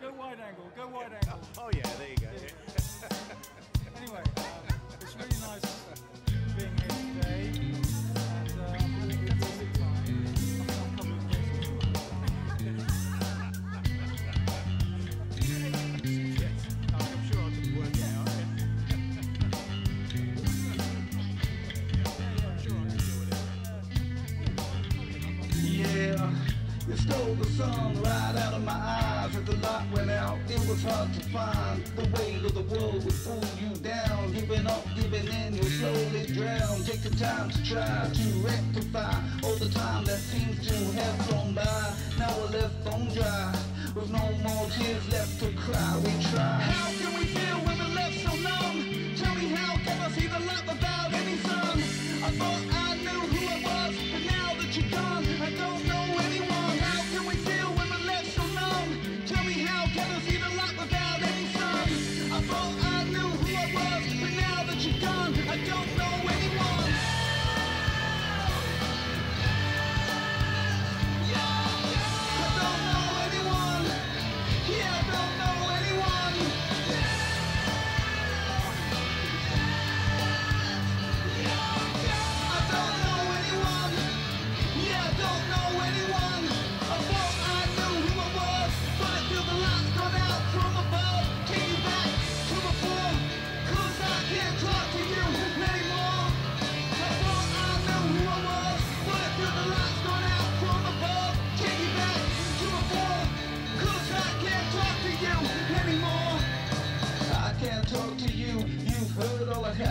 Go wide angle. Go wide angle. Oh yeah, there you go. Anyway, um, it's really nice being here today, and uh, I'm was hard to find. The weight of the world would pull you down. Giving up, giving in, you'll slowly drown. Take the time to try to rectify all the time that seems to have flown by. Now we're left bone dry with no more tears left to cry. We try. How can we feel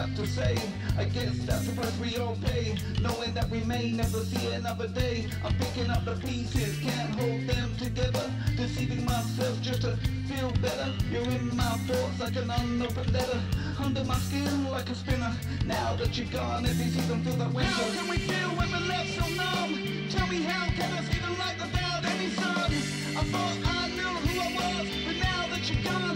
have to say. I guess that's the price we all pay, knowing that we may never see another day. I'm picking up the pieces, can't hold them together, deceiving myself just to feel better. You're in my thoughts like an unopened letter, under my skin like a spinner. Now that you're gone, every season feel that winter. How can we feel when we're left so numb? Tell me how can I see the light without any sun? I thought I knew who I was, but now that you're gone,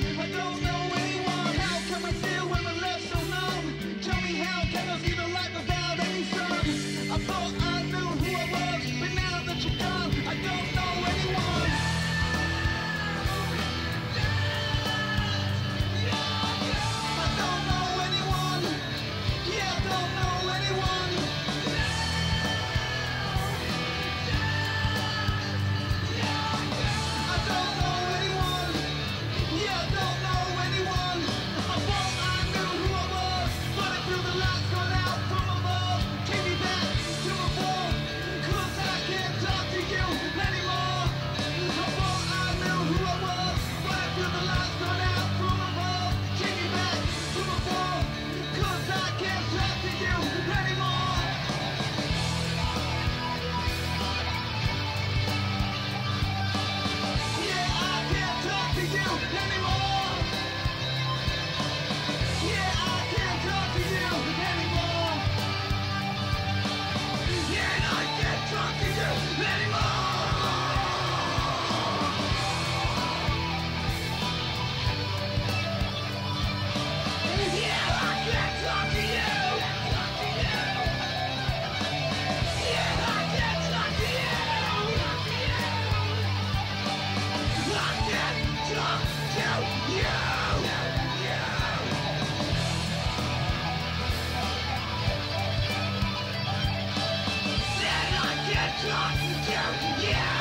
anymore. Not you, yeah!